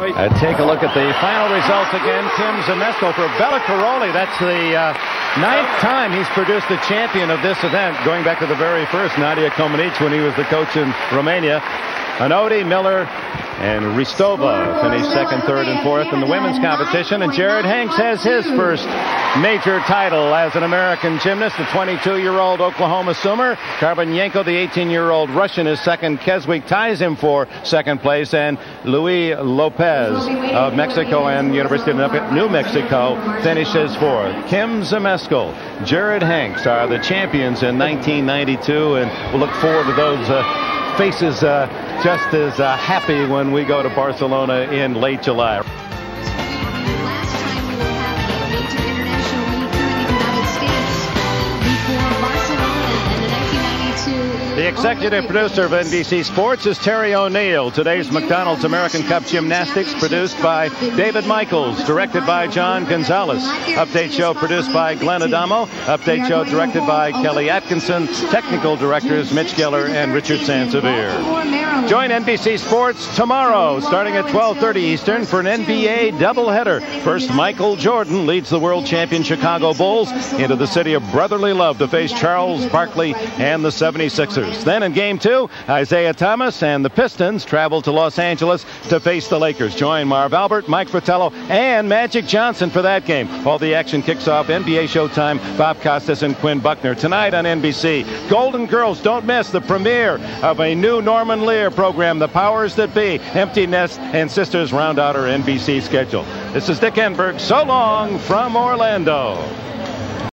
Uh, take a look at the final results again. Kim Zmeskal for Bela Karolyi. That's the uh, ninth time he's produced a champion of this event, going back to the very first, Nadia Comaneci, when he was the coach in Romania. Onodi, Miller, and Ristova finished second, third, and fourth in the women's competition. And Jarrod Hanks has his first major title as an American gymnast. The 22-year-old Oklahoma Sooner. Karbanenko, the 18-year-old Russian, is second. Keswick ties him for second place. And Luis Lopez of Mexico and University of New Mexico finishes fourth. Kim Zmeskal, Jarrod Hanks are the champions in 1992. And we'll look forward to those uh, faces uh, just as uh, happy when we go to Barcelona in late July. Executive producer of NBC Sports is Terry O'Neill. Today's McDonald's American Cup Gymnastics produced by David Michaels, directed by John Gonzalez. Update show produced by Glenn Adamo. Update show directed by Kelly Atkinson. Technical directors Mitch Geller and Richard Sansevier. Join NBC Sports tomorrow starting at 12:30 Eastern for an NBA doubleheader. First, Michael Jordan leads the world champion Chicago Bulls into the city of brotherly love to face Charles Barkley and the 76ers. Then in game two, Isiah Thomas and the Pistons travel to Los Angeles to face the Lakers. Join Marv Albert, Mike Fratello, and Magic Johnson for that game. All the action kicks off NBA Showtime. Bob Costas and Quinn Buckner tonight on NBC. Golden Girls, don't miss the premiere of a new Norman Lear program, The Powers That Be. Empty Nest and Sisters round out our NBC schedule. This is Dick Enberg. So long from Orlando.